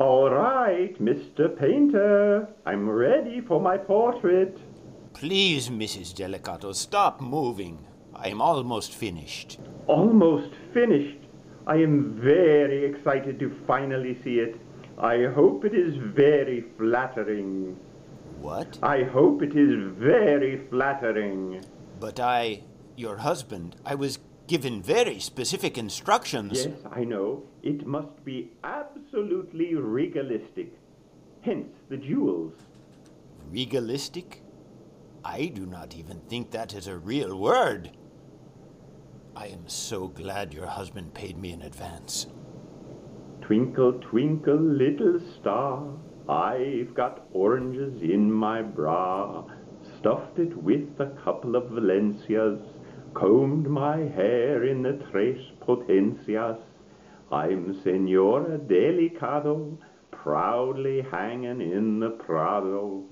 right, Mr. Painter. I'm ready for my portrait. Please, Mrs. Delicado, stop moving. I'm almost finished. Almost finished. I am very excited to finally see it. I hope it is very flattering. What? I hope it is very flattering. But I, your husband, I was given very specific instructions. Yes, I know. It must be absolutely regalistic. Hence the jewels. Regalistic? I do not even think that is a real word. I am so glad your husband paid me in advance. Twinkle, twinkle, little star, I've got oranges in my bra. Stuffed it with a couple of Valencias, combed my hair in the tres potencias. I'm Senora Delicado, proudly hanging in the Prado.